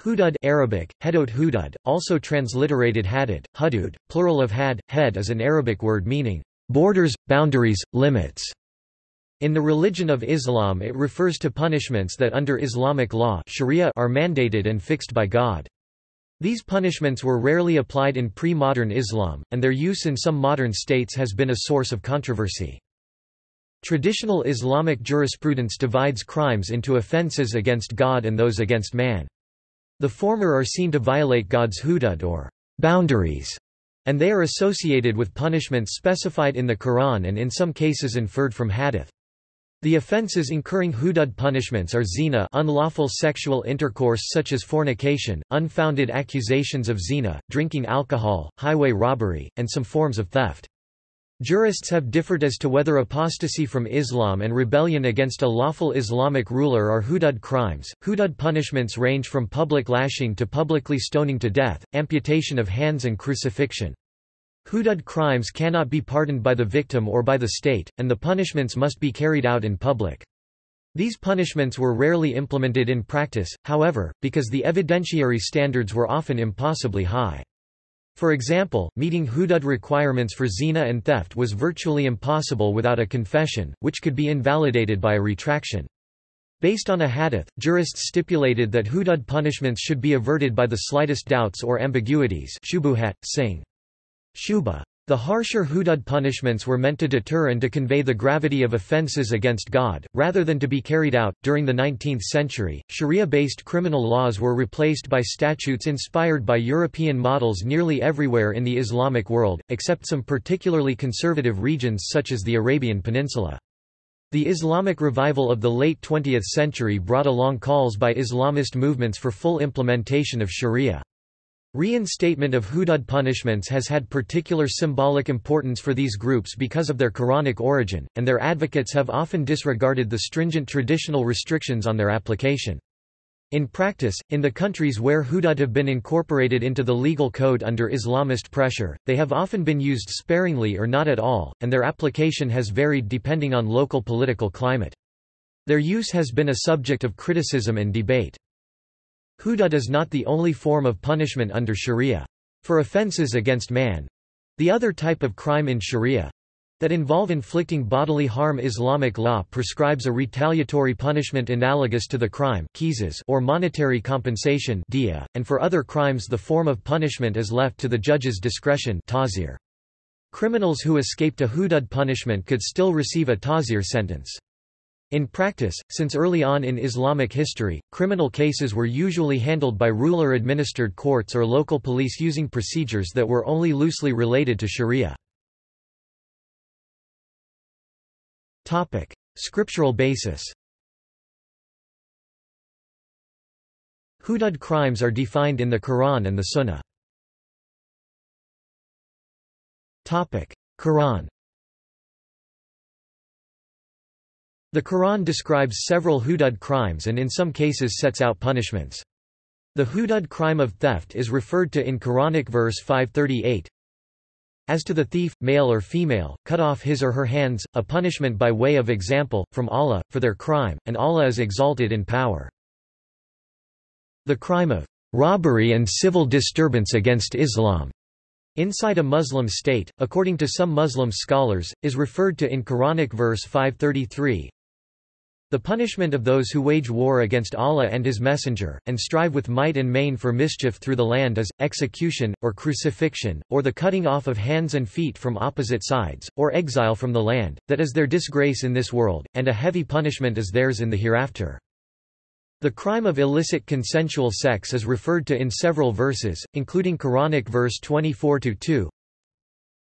Hudud Arabic, Hedot Hudud, also transliterated Hadid, Hudud, plural of hadd, head is an Arabic word meaning, borders, boundaries, limits. In the religion of Islam it refers to punishments that under Islamic law sharia are mandated and fixed by God. These punishments were rarely applied in pre-modern Islam, and their use in some modern states has been a source of controversy. Traditional Islamic jurisprudence divides crimes into offences against God and those against man. The former are seen to violate God's hudud or boundaries, and they are associated with punishments specified in the Quran and in some cases inferred from hadith. The offences incurring hudud punishments are zina unlawful sexual intercourse such as fornication, unfounded accusations of zina, drinking alcohol, highway robbery, and some forms of theft. Jurists have differed as to whether apostasy from Islam and rebellion against a lawful Islamic ruler are hudud crimes. Hudud punishments range from public lashing to publicly stoning to death, amputation of hands and crucifixion. Hudud crimes cannot be pardoned by the victim or by the state, and the punishments must be carried out in public. These punishments were rarely implemented in practice, however, because the evidentiary standards were often impossibly high. For example, meeting hudud requirements for zina and theft was virtually impossible without a confession, which could be invalidated by a retraction. Based on a hadith, jurists stipulated that hudud punishments should be averted by the slightest doubts or ambiguities shubuhat, sing. Shubha. The harsher hudud punishments were meant to deter and to convey the gravity of offences against God, rather than to be carried out. During the 19th century, Sharia based criminal laws were replaced by statutes inspired by European models nearly everywhere in the Islamic world, except some particularly conservative regions such as the Arabian Peninsula. The Islamic revival of the late 20th century brought along calls by Islamist movements for full implementation of Sharia. Reinstatement of hudud punishments has had particular symbolic importance for these groups because of their Quranic origin, and their advocates have often disregarded the stringent traditional restrictions on their application. In practice, in the countries where hudud have been incorporated into the legal code under Islamist pressure, they have often been used sparingly or not at all, and their application has varied depending on local political climate. Their use has been a subject of criticism and debate. Hudud is not the only form of punishment under sharia. For offences against man—the other type of crime in sharia, that involve inflicting bodily harm Islamic law prescribes a retaliatory punishment analogous to the crime or monetary compensation and for other crimes the form of punishment is left to the judge's discretion Criminals who escaped a hudud punishment could still receive a tazir sentence. In practice, since early on in Islamic history, criminal cases were usually handled by ruler-administered courts or local police using procedures that were only loosely related to sharia. Scriptural basis Hudud crimes are defined in the Quran and the Sunnah. Quran The Quran describes several hudud crimes and in some cases sets out punishments. The hudud crime of theft is referred to in Quranic verse 538. As to the thief, male or female, cut off his or her hands, a punishment by way of example, from Allah, for their crime, and Allah is exalted in power. The crime of robbery and civil disturbance against Islam inside a Muslim state, according to some Muslim scholars, is referred to in Quranic verse 533, the punishment of those who wage war against Allah and His Messenger, and strive with might and main for mischief through the land is, execution, or crucifixion, or the cutting off of hands and feet from opposite sides, or exile from the land, that is their disgrace in this world, and a heavy punishment is theirs in the hereafter. The crime of illicit consensual sex is referred to in several verses, including Quranic verse 24-2,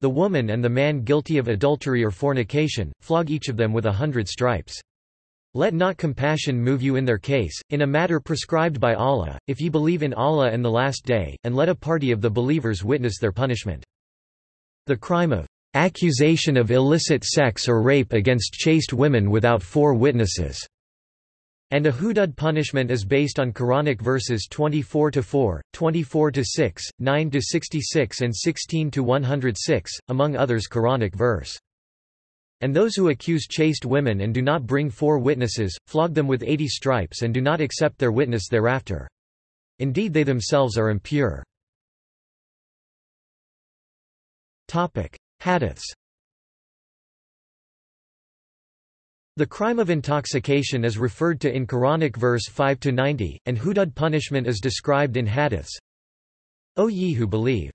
The woman and the man guilty of adultery or fornication, flog each of them with a hundred stripes. Let not compassion move you in their case, in a matter prescribed by Allah, if ye believe in Allah and the Last Day, and let a party of the believers witness their punishment. The crime of accusation of illicit sex or rape against chaste women without four witnesses, and a hudud punishment is based on Quranic verses 24-4, 24-6, 9-66 and 16-106, among others Quranic verse. And those who accuse chaste women and do not bring four witnesses, flog them with eighty stripes and do not accept their witness thereafter. Indeed they themselves are impure. Hadiths The crime of intoxication is referred to in Quranic verse 5-90, and hudud punishment is described in hadiths. O ye who believe!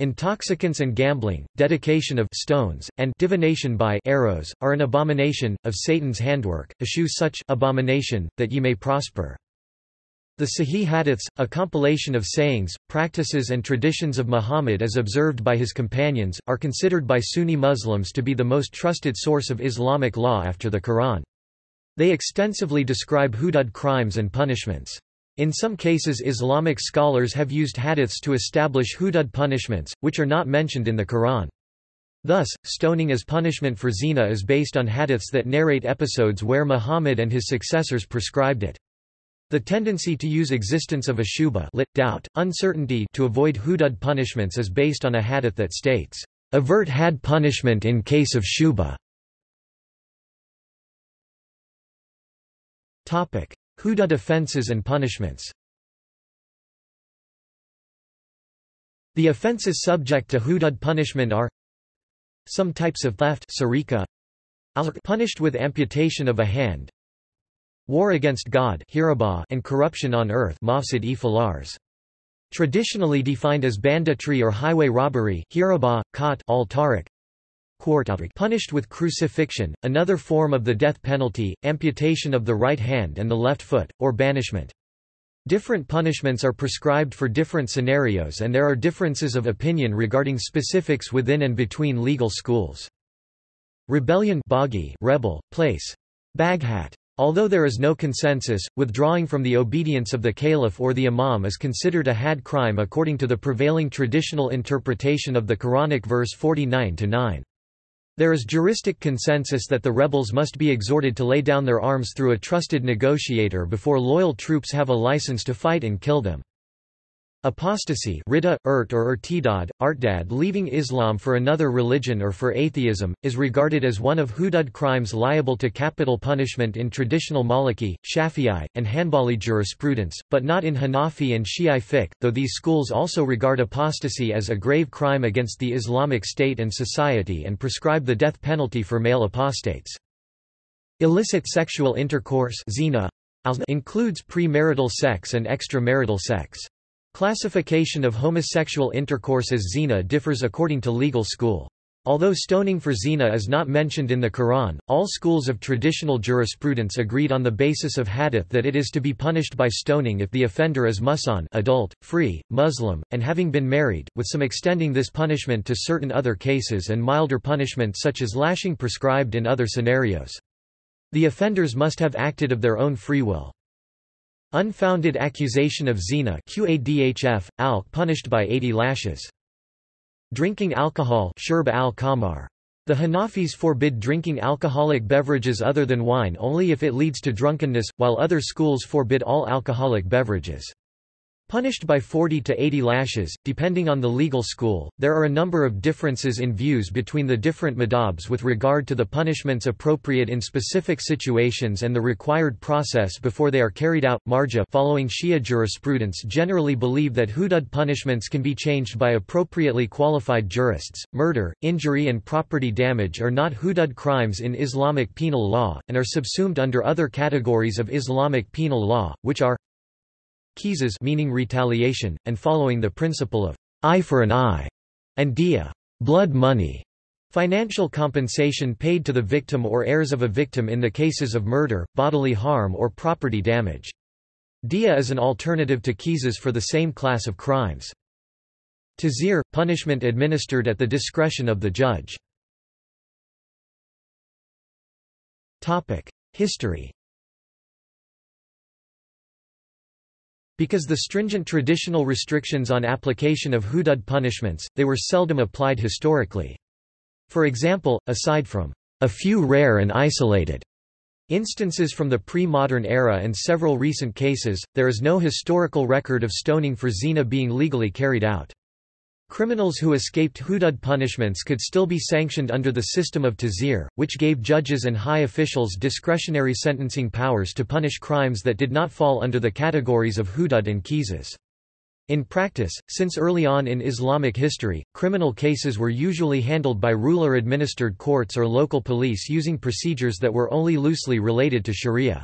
Intoxicants and gambling, dedication of stones, and divination by arrows, are an abomination, of Satan's handwork, eschew such abomination, that ye may prosper. The Sahih Hadiths, a compilation of sayings, practices and traditions of Muhammad as observed by his companions, are considered by Sunni Muslims to be the most trusted source of Islamic law after the Quran. They extensively describe hudud crimes and punishments. In some cases Islamic scholars have used hadiths to establish hudud punishments, which are not mentioned in the Quran. Thus, stoning as punishment for zina is based on hadiths that narrate episodes where Muhammad and his successors prescribed it. The tendency to use existence of a shubha lit, doubt, uncertainty to avoid hudud punishments is based on a hadith that states, "...avert hadd punishment in case of shubha." Hudud offences and punishments. The offences subject to hudud punishment are Some types of theft sariqa, punished with amputation of a hand War against God and corruption on earth Traditionally defined as banditry or highway robbery punished with crucifixion, another form of the death penalty, amputation of the right hand and the left foot, or banishment. Different punishments are prescribed for different scenarios and there are differences of opinion regarding specifics within and between legal schools. Rebellion Bagi, rebel, place. Baghat Although there is no consensus, withdrawing from the obedience of the caliph or the imam is considered a hadd crime according to the prevailing traditional interpretation of the Quranic verse 49-9. There is juristic consensus that the rebels must be exhorted to lay down their arms through a trusted negotiator before loyal troops have a license to fight and kill them. Apostasy Ridda, Urt or Irtidad, Artdad leaving Islam for another religion or for atheism, is regarded as one of hudud crimes liable to capital punishment in traditional Maliki, Shafi'i, and Hanbali jurisprudence, but not in Hanafi and Shi'i fiqh, though these schools also regard apostasy as a grave crime against the Islamic State and society and prescribe the death penalty for male apostates. Illicit sexual intercourse zina includes premarital sex and extramarital sex. Classification of homosexual intercourse as zina differs according to legal school. Although stoning for zina is not mentioned in the Quran, all schools of traditional jurisprudence agreed on the basis of hadith that it is to be punished by stoning if the offender is muhsan adult, free, Muslim, and having been married, with some extending this punishment to certain other cases and milder punishment such as lashing prescribed in other scenarios. The offenders must have acted of their own free will. Unfounded accusation of zina Qadhf, al punished by 80 lashes. Drinking alcohol shurb al. The Hanafis forbid drinking alcoholic beverages other than wine only if it leads to drunkenness, while other schools forbid all alcoholic beverages. Punished by 40 to 80 lashes, depending on the legal school. There are a number of differences in views between the different madhabs with regard to the punishments appropriate in specific situations and the required process before they are carried out. Marja following Shia jurisprudence generally believe that hudud punishments can be changed by appropriately qualified jurists. Murder, injury and property damage are not hudud crimes in Islamic penal law, and are subsumed under other categories of Islamic penal law, which are Qisas meaning retaliation, and following the principle of eye for an eye, and dia blood money, financial compensation paid to the victim or heirs of a victim in the cases of murder, bodily harm or property damage. Dia is an alternative to qisas for the same class of crimes. Tazir, punishment administered at the discretion of the judge. History Because the stringent traditional restrictions on application of hudud punishments, they were seldom applied historically. For example, aside from a few rare and isolated instances from the pre-modern era and several recent cases, there is no historical record of stoning for zina being legally carried out. Criminals who escaped hudud punishments could still be sanctioned under the system of tazir, which gave judges and high officials discretionary sentencing powers to punish crimes that did not fall under the categories of hudud and qisas. In practice, since early on in Islamic history, criminal cases were usually handled by ruler-administered courts or local police using procedures that were only loosely related to sharia.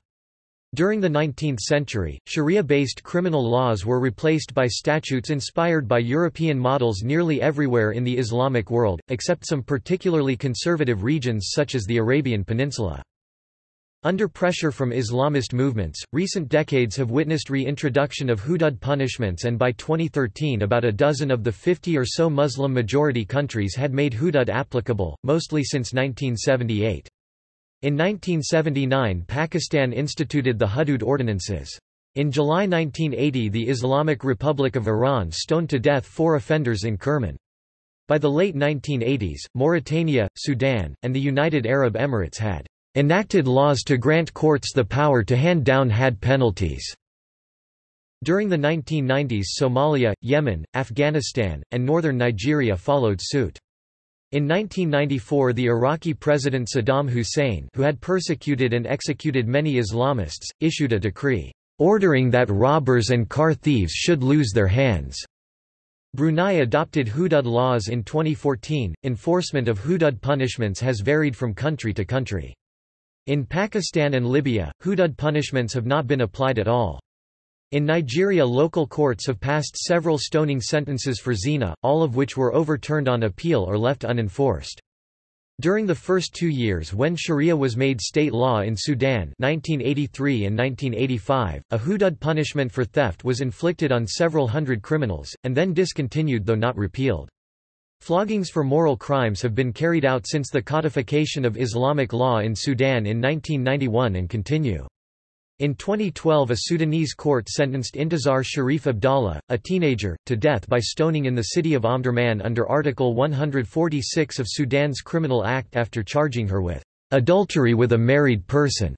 During the 19th century, sharia-based criminal laws were replaced by statutes inspired by European models nearly everywhere in the Islamic world, except some particularly conservative regions such as the Arabian Peninsula. Under pressure from Islamist movements, recent decades have witnessed reintroduction of hudud punishments and by 2013 about a dozen of the 50 or so Muslim-majority countries had made hudud applicable, mostly since 1978. In 1979 Pakistan instituted the Hudud Ordinances. In July 1980 the Islamic Republic of Iran stoned to death four offenders in Kerman. By the late 1980s, Mauritania, Sudan, and the United Arab Emirates had enacted laws to grant courts the power to hand down hadd penalties. During the 1990s Somalia, Yemen, Afghanistan, and northern Nigeria followed suit. In 1994 the Iraqi President Saddam Hussein who had persecuted and executed many Islamists, issued a decree, ordering that robbers and car thieves should lose their hands. Brunei adopted hudud laws in 2014. Enforcement of hudud punishments has varied from country to country. In Pakistan and Libya, hudud punishments have not been applied at all. In Nigeria local courts have passed several stoning sentences for zina, all of which were overturned on appeal or left unenforced. During the first two years when Sharia was made state law in Sudan 1983 and 1985, a hudud punishment for theft was inflicted on several hundred criminals, and then discontinued though not repealed. Floggings for moral crimes have been carried out since the codification of Islamic law in Sudan in 1991 and continue. In 2012 a Sudanese court sentenced Intisar Sharif Abdallah, a teenager, to death by stoning in the city of Omdurman under Article 146 of Sudan's Criminal Act after charging her with adultery with a married person.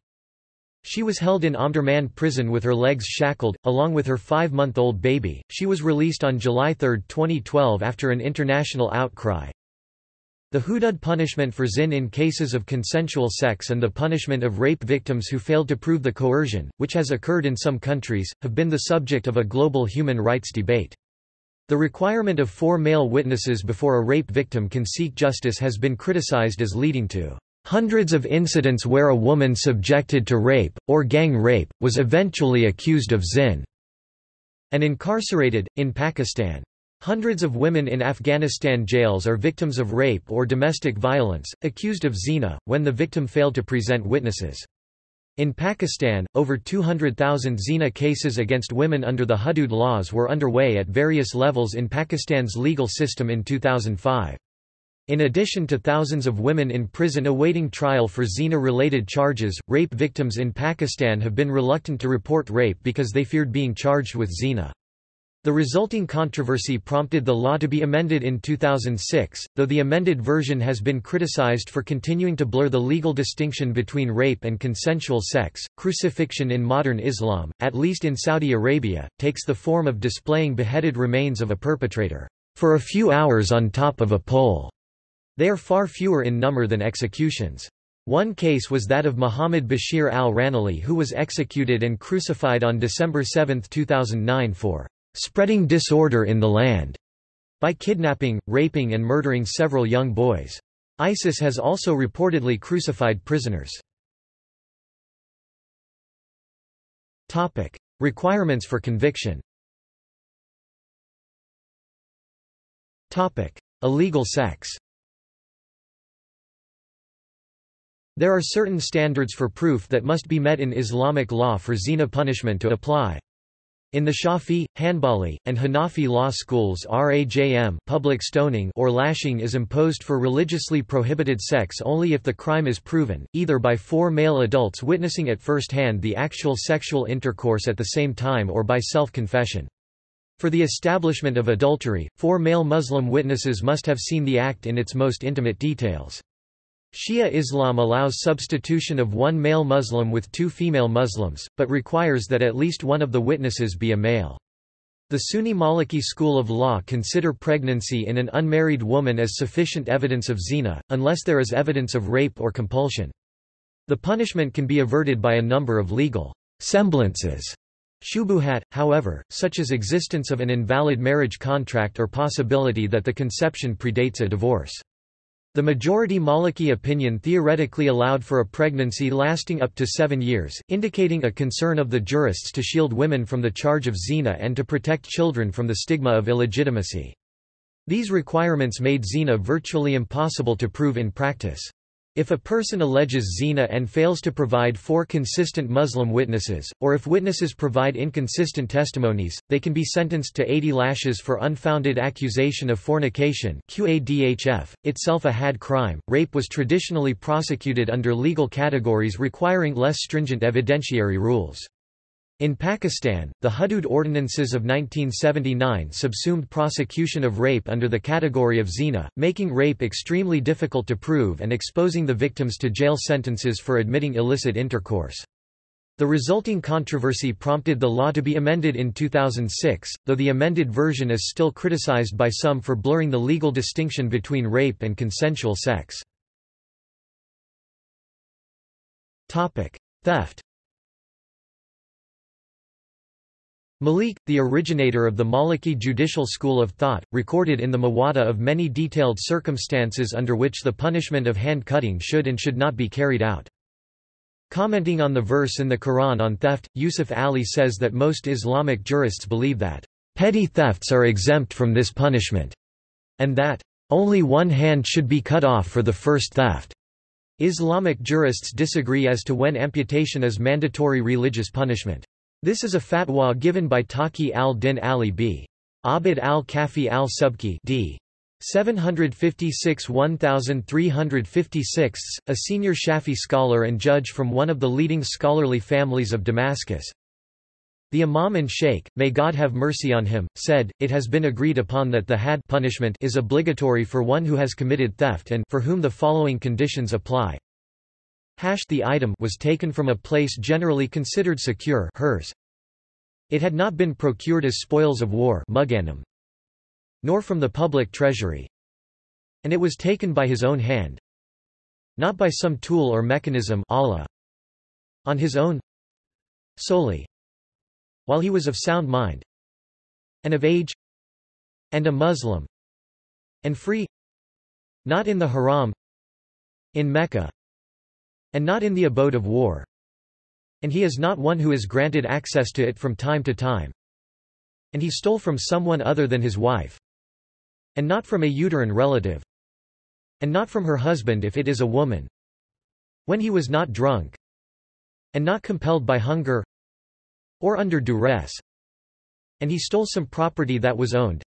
She was held in Omdurman prison with her legs shackled, along with her five-month-old baby. She was released on July 3, 2012 after an international outcry. The hudud punishment for zin in cases of consensual sex and the punishment of rape victims who failed to prove the coercion, which has occurred in some countries, have been the subject of a global human rights debate. The requirement of four male witnesses before a rape victim can seek justice has been criticized as leading to Hundreds of incidents where a woman subjected to rape, or gang rape, was eventually accused of zin, and incarcerated, in Pakistan. Hundreds of women in Afghanistan jails are victims of rape or domestic violence, accused of zina, when the victim failed to present witnesses. In Pakistan, over 200,000 zina cases against women under the Hudud laws were underway at various levels in Pakistan's legal system in 2005. In addition to thousands of women in prison awaiting trial for zina-related charges, rape victims in Pakistan have been reluctant to report rape because they feared being charged with zina. The resulting controversy prompted the law to be amended in 2006, though the amended version has been criticized for continuing to blur the legal distinction between rape and consensual sex. Crucifixion in modern Islam, at least in Saudi Arabia, takes the form of displaying beheaded remains of a perpetrator for a few hours on top of a pole. They are far fewer in number than executions. One case was that of Muhammad Bashir al-Ramaly who was executed and crucified on December 7, 2009 for spreading disorder in the land by kidnapping, raping and murdering several young boys. ISIS has also reportedly crucified prisoners. Topic: Requirements for conviction. Topic: Illegal sex. There are certain standards for proof that must be met in Islamic law for zina punishment to apply. In the Shafi, Hanbali, and Hanafi law schools RAJM public stoning or lashing is imposed for religiously prohibited sex only if the crime is proven, either by four male adults witnessing at first hand the actual sexual intercourse at the same time or by self-confession. For the establishment of adultery, four male Muslim witnesses must have seen the act in its most intimate details. Shia Islam allows substitution of one male Muslim with two female Muslims, but requires that at least one of the witnesses be a male. The Sunni Maliki school of law consider pregnancy in an unmarried woman as sufficient evidence of zina, unless there is evidence of rape or compulsion. The punishment can be averted by a number of legal semblances. Shubuhat, however, such as existence of an invalid marriage contract or possibility that the conception predates a divorce. The majority Maliki opinion theoretically allowed for a pregnancy lasting up to seven years, indicating a concern of the jurists to shield women from the charge of zina and to protect children from the stigma of illegitimacy. These requirements made zina virtually impossible to prove in practice. If a person alleges zina and fails to provide four consistent Muslim witnesses, or if witnesses provide inconsistent testimonies, they can be sentenced to 80 lashes for unfounded accusation of fornication QADHF, itself a hadd crime. Rape was traditionally prosecuted under legal categories requiring less stringent evidentiary rules. In Pakistan, the Hudud ordinances of 1979 subsumed prosecution of rape under the category of zina, making rape extremely difficult to prove and exposing the victims to jail sentences for admitting illicit intercourse. The resulting controversy prompted the law to be amended in 2006, though the amended version is still criticized by some for blurring the legal distinction between rape and consensual sex. Theft Malik, the originator of the Maliki judicial school of thought, recorded in the Muwatta of many detailed circumstances under which the punishment of hand-cutting should and should not be carried out. Commenting on the verse in the Quran on theft, Yusuf Ali says that most Islamic jurists believe that, "...petty thefts are exempt from this punishment," and that, "...only one hand should be cut off for the first theft." Islamic jurists disagree as to when amputation is mandatory religious punishment. This is a fatwa given by Taqi al-Din Ali b. Abd al-Kafi al-Subki d. 756–1356, a senior Shafi scholar and judge from one of the leading scholarly families of Damascus. The Imam and Sheikh, may God have mercy on him, said, It has been agreed upon that the hadd punishment is obligatory for one who has committed theft and for whom the following conditions apply. Hash the item was taken from a place generally considered secure hers. It had not been procured as spoils of war nor from the public treasury. And it was taken by his own hand. Not by some tool or mechanism Allah. On his own solely. While he was of sound mind. And of age. And a Muslim. And free. Not in the haram. In Mecca and not in the abode of war. And he is not one who is granted access to it from time to time. And he stole from someone other than his wife. And not from a uterine relative. And not from her husband if it is a woman. When he was not drunk. And not compelled by hunger. Or under duress. And he stole some property that was owned.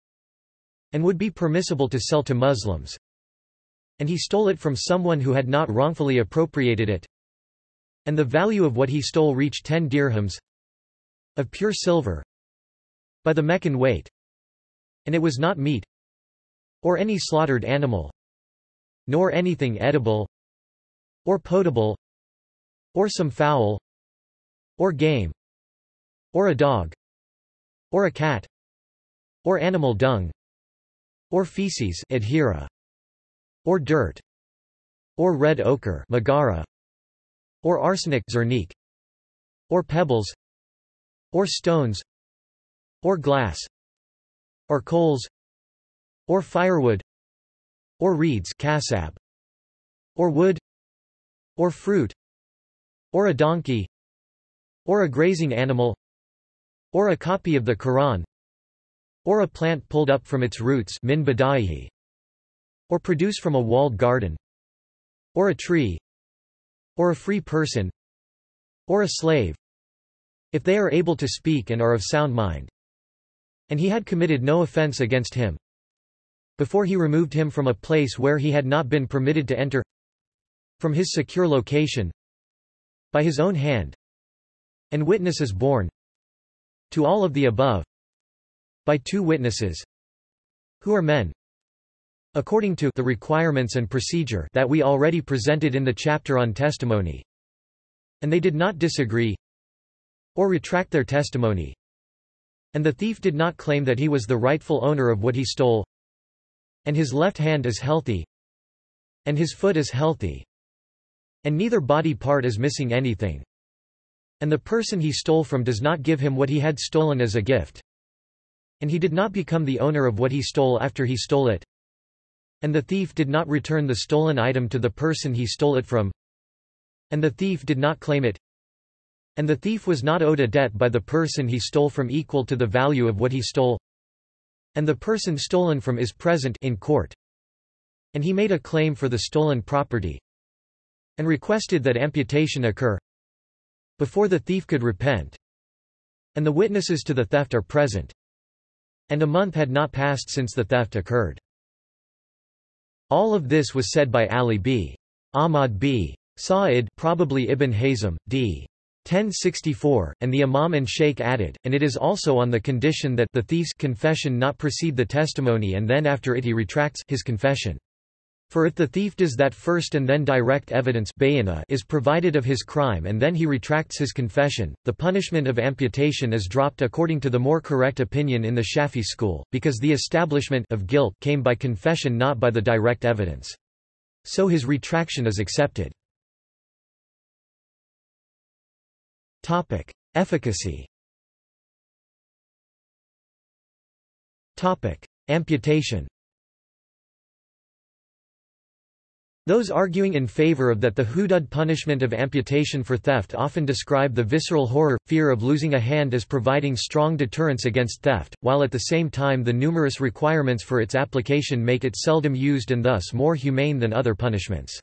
And would be permissible to sell to Muslims and he stole it from someone who had not wrongfully appropriated it. And the value of what he stole reached ten dirhams of pure silver by the Meccan weight. And it was not meat or any slaughtered animal nor anything edible or potable or some fowl or game or a dog or a cat or animal dung or feces adhera or dirt or red ochre magara or arsenic zernique or pebbles or stones or glass or coals or firewood or reeds kasab or wood or fruit or a donkey or a grazing animal or a copy of the Quran or a plant pulled up from its roots min or produce from a walled garden or a tree or a free person or a slave if they are able to speak and are of sound mind. And he had committed no offense against him. Before he removed him from a place where he had not been permitted to enter from his secure location by his own hand and witnesses born to all of the above by two witnesses who are men According to the requirements and procedure that we already presented in the chapter on testimony. And they did not disagree or retract their testimony. And the thief did not claim that he was the rightful owner of what he stole. And his left hand is healthy. And his foot is healthy. And neither body part is missing anything. And the person he stole from does not give him what he had stolen as a gift. And he did not become the owner of what he stole after he stole it. And the thief did not return the stolen item to the person he stole it from. And the thief did not claim it. And the thief was not owed a debt by the person he stole from equal to the value of what he stole. And the person stolen from is present in court. And he made a claim for the stolen property. And requested that amputation occur. Before the thief could repent. And the witnesses to the theft are present. And a month had not passed since the theft occurred. All of this was said by Ali b. Ahmad b. Sa'id probably Ibn Hazm, d. 1064, and the Imam and Sheikh added, and it is also on the condition that the thief's confession not precede the testimony and then after it he retracts his confession. For if the thief does that first and then direct evidence is provided of his crime and then he retracts his confession, the punishment of amputation is dropped according to the more correct opinion in the Shafi school, because the establishment of guilt came by confession not by the direct evidence. So his retraction is accepted. Efficacy. Topic: Amputation. Those arguing in favor of that the hudud punishment of amputation for theft often describe the visceral horror, fear of losing a hand as providing strong deterrence against theft, while at the same time the numerous requirements for its application make it seldom used and thus more humane than other punishments.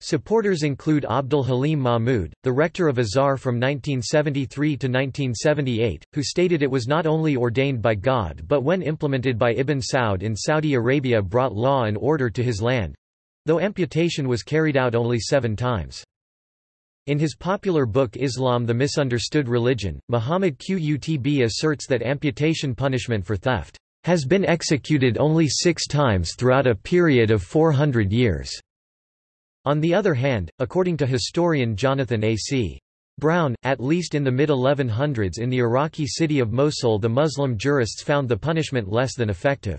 Supporters include Abdul Halim Mahmud, the rector of Azhar from 1973 to 1978, who stated it was not only ordained by God but when implemented by Ibn Saud in Saudi Arabia brought law and order to his land—though amputation was carried out only seven times. In his popular book Islam the Misunderstood Religion, Muhammad Qutb asserts that amputation punishment for theft has been executed only six times throughout a period of 400 years. On the other hand, according to historian Jonathan A. C. Brown, at least in the mid-1100s in the Iraqi city of Mosul the Muslim jurists found the punishment less than effective.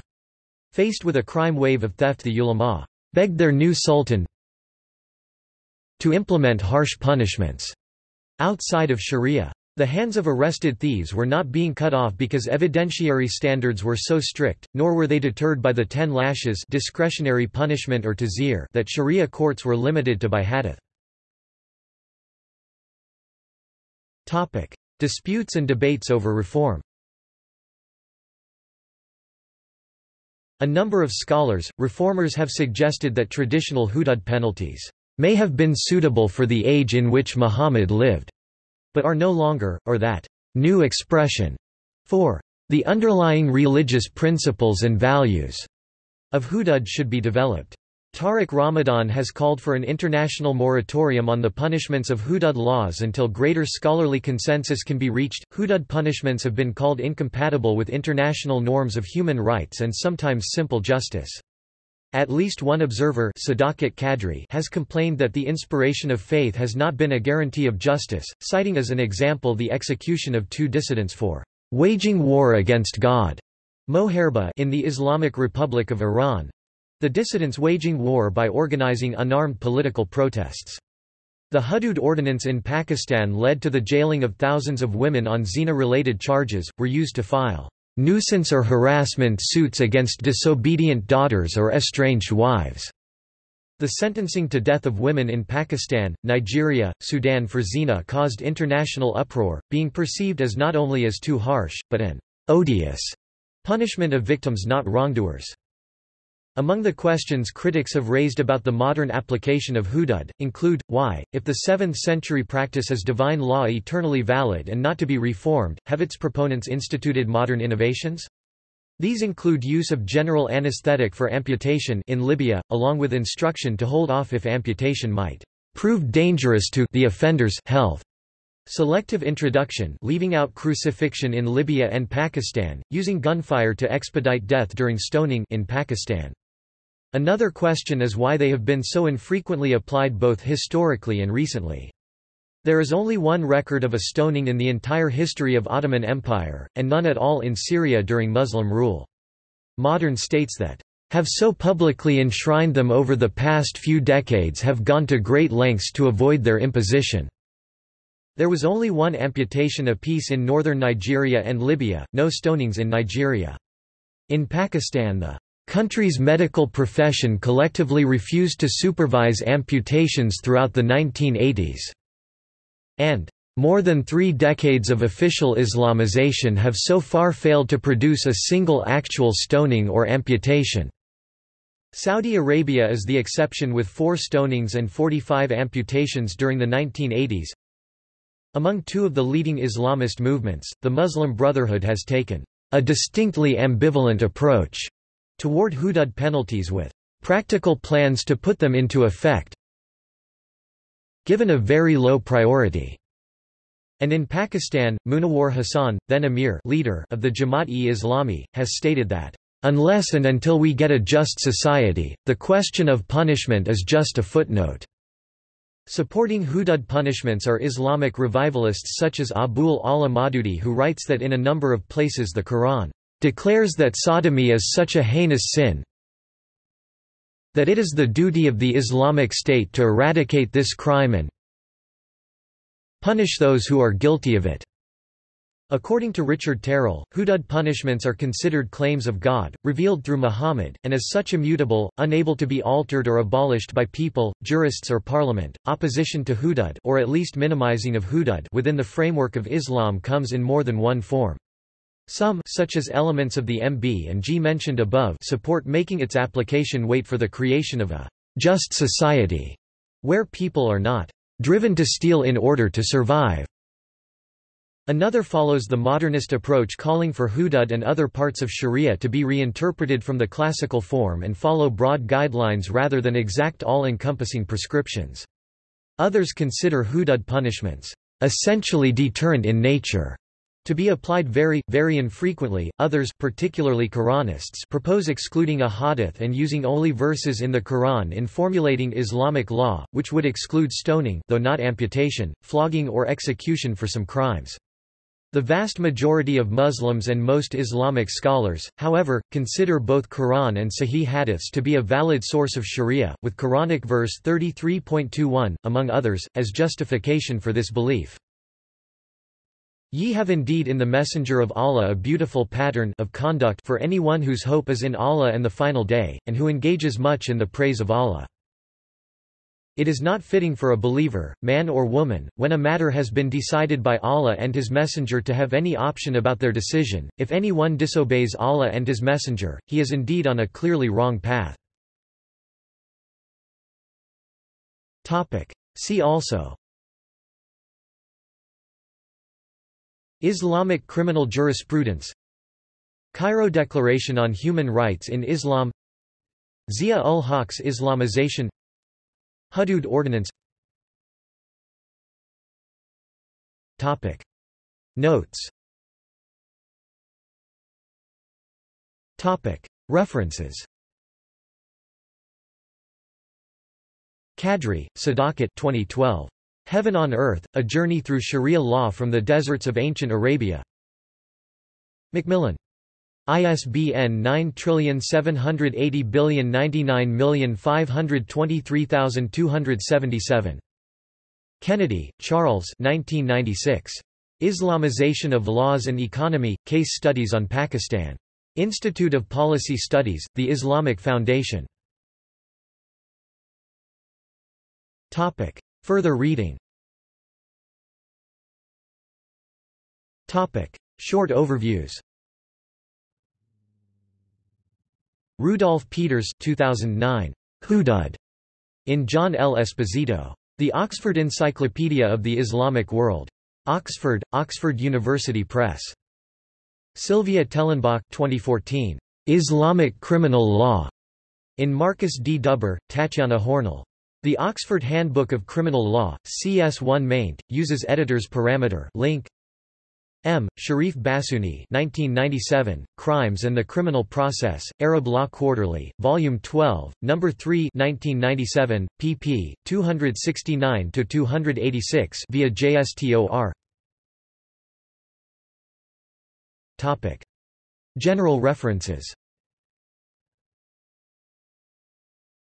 Faced with a crime wave of theft the ulama begged their new sultan to implement harsh punishments outside of sharia. The hands of arrested thieves were not being cut off because evidentiary standards were so strict, nor were they deterred by the ten lashes discretionary punishment or tazir that sharia courts were limited to by hadith. Disputes and debates over reform A number of scholars, reformers have suggested that traditional hudud penalties may have been suitable for the age in which Muhammad lived but are no longer, or that new expression for the underlying religious principles and values of hudud should be developed. Tariq Ramadan has called for an international moratorium on the punishments of hudud laws until greater scholarly consensus can be reached. Hudud punishments have been called incompatible with international norms of human rights and sometimes simple justice. At least one observer Kadri has complained that the inspiration of faith has not been a guarantee of justice, citing as an example the execution of two dissidents for waging war against God in the Islamic Republic of Iran the dissidents waging war by organizing unarmed political protests. The Hudud ordinance in Pakistan led to the jailing of thousands of women on zina-related charges, were used to file nuisance or harassment suits against disobedient daughters or estranged wives. The sentencing to death of women in Pakistan, Nigeria, Sudan for zina caused international uproar, being perceived as not only as too harsh, but an odious punishment of victims not wrongdoers. Among the questions critics have raised about the modern application of hudud, include, why, if the 7th-century practice is divine law eternally valid and not to be reformed, have its proponents instituted modern innovations? These include use of general anesthetic for amputation in Libya, along with instruction to hold off if amputation might prove dangerous to the offender's health. Selective introduction leaving out crucifixion in Libya and Pakistan, using gunfire to expedite death during stoning in Pakistan. Another question is why they have been so infrequently applied both historically and recently. There is only one record of a stoning in the entire history of Ottoman Empire, and none at all in Syria during Muslim rule. Modern states that have so publicly enshrined them over the past few decades have gone to great lengths to avoid their imposition. There was only one amputation apiece in northern Nigeria and Libya, no stonings in Nigeria. In Pakistan the country's medical profession collectively refused to supervise amputations throughout the 1980s and more than three decades of official Islamization have so far failed to produce a single actual stoning or amputation. Saudi Arabia is the exception with four stonings and 45 amputations during the 1980s. Among two of the leading Islamist movements, the Muslim Brotherhood has taken a distinctly ambivalent approach toward hudud penalties with practical plans to put them into effect, given a very low priority. And in Pakistan, Munawar Hassan, then Amir leader of the Jamaat-e-Islami, has stated that, "...unless and until we get a just society, the question of punishment is just a footnote." Supporting hudud punishments are Islamic revivalists such as Abul Ala Maududi who writes that in a number of places the Quran declares that sodomy is such a heinous sin, that it is the duty of the Islamic State to eradicate this crime and punish those who are guilty of it. According to Richard Terrill, hudud punishments are considered claims of God, revealed through Muhammad, and as such immutable, unable to be altered or abolished by people, jurists or parliament. Opposition to hudud or at least minimizing of hudud within the framework of Islam comes in more than one form. Some such as elements of the MB and G mentioned above support making its application wait for the creation of a just society, where people are not driven to steal in order to survive. Another follows the modernist approach calling for hudud and other parts of sharia to be reinterpreted from the classical form and follow broad guidelines rather than exact all-encompassing prescriptions. Others consider hudud punishments essentially deterrent in nature to be applied very, very infrequently, others particularly Quranists propose excluding a hadith and using only verses in the Quran in formulating Islamic law, which would exclude stoning though not amputation, flogging or execution for some crimes. The vast majority of Muslims and most Islamic scholars, however, consider both Quran and Sahih hadiths to be a valid source of sharia, with Quranic verse 33.21, among others, as justification for this belief. Ye have indeed in the Messenger of Allah a beautiful pattern of conduct for anyone whose hope is in Allah and the final day, and who engages much in the praise of Allah. It is not fitting for a believer, man or woman, when a matter has been decided by Allah and His Messenger to have any option about their decision. If anyone disobeys Allah and His Messenger, he is indeed on a clearly wrong path. See also Islamic criminal jurisprudence Cairo Declaration on Human Rights in Islam Zia-ul-Haq's Islamization Hudud Ordinance Topic. Notes Topic. References Kadri, Sadakat 2012. Heaven on Earth, A Journey Through Sharia Law from the Deserts of Ancient Arabia. Macmillan. ISBN 9780099523277. Kennedy, Charles 1996. Islamization of Laws and Economy, Case Studies on Pakistan. Institute of Policy Studies, The Islamic Foundation. Further reading Short overviews Rudolf Peters 2009. Hudud, in John L. Esposito. The Oxford Encyclopedia of the Islamic World. Oxford, Oxford University Press. Sylvia Tellenbach 2014. Islamic Criminal Law. In Marcus D. Dubber, Tatjana Hörnle. The Oxford Handbook of Criminal Law, CS1 maint, uses editor's parameter link. M. Cherif Bassiouni 1997, Crimes and the Criminal Process, Arab Law Quarterly, Volume 12, No. 3 1997, pp. 269–286 via JSTOR General references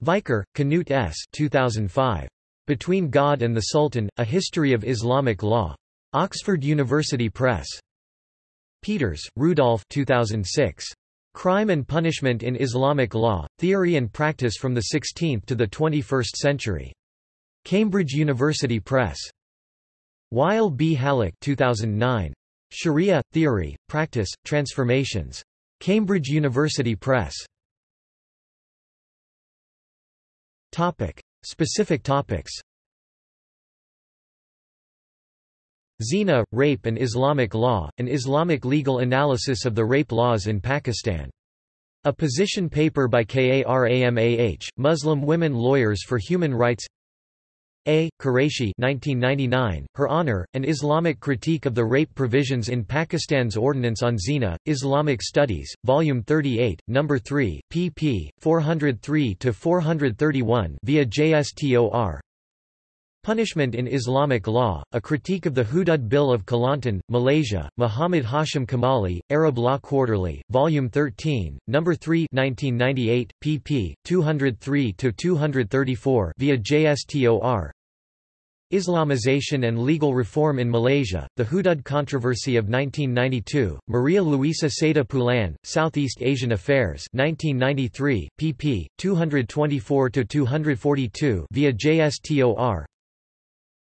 Vikør, Knut S. 2005. Between God and the Sultan, A History of Islamic Law. Oxford University Press. Peters, Rudolf 2006. Crime and Punishment in Islamic Law, Theory and Practice from the 16th to the 21st Century. Cambridge University Press. Wael B. Hallaq 2009. Sharia, Theory, Practice, Transformations. Cambridge University Press. Topic. Specific topics Zina, Rape and Islamic Law, an Islamic legal analysis of the rape laws in Pakistan. A position paper by KARAMAH, Muslim Women Lawyers for Human Rights A. Quraishi 1999, Her Honor, An Islamic Critique of the Rape Provisions in Pakistan's Ordinance on Zina, Islamic Studies, Volume 38, No. 3, pp. 403–431 via JSTOR Punishment in Islamic Law, A Critique of the Hudud Bill of Kelantan, Malaysia, Muhammad Hashim Kamali, Arab Law Quarterly, Volume 13, No. 3 1998, pp. 203–234 via JSTOR Islamization and Legal Reform in Malaysia, The Hudud Controversy of 1992, Maria Luisa Seda-Poulin, Southeast Asian Affairs 1993, pp. 224–242 via JSTOR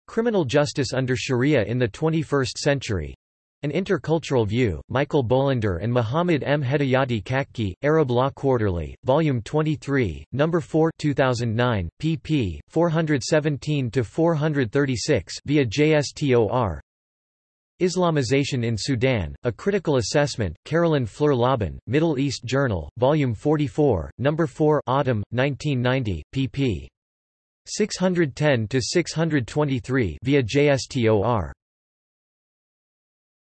Criminal Justice under Sharia in the 21st Century. An Intercultural View, Michael Bohlander and Muhammad M. Hedayati Kakhki, Arab Law Quarterly, Volume 23, No. 4 2009, pp. 417–436 via JSTOR Islamization in Sudan, A Critical Assessment, Carolyn Fluehr-Lobban, Middle East Journal, Volume 44, No. 4 Autumn, 1990, pp. 610 to 623 via JSTOR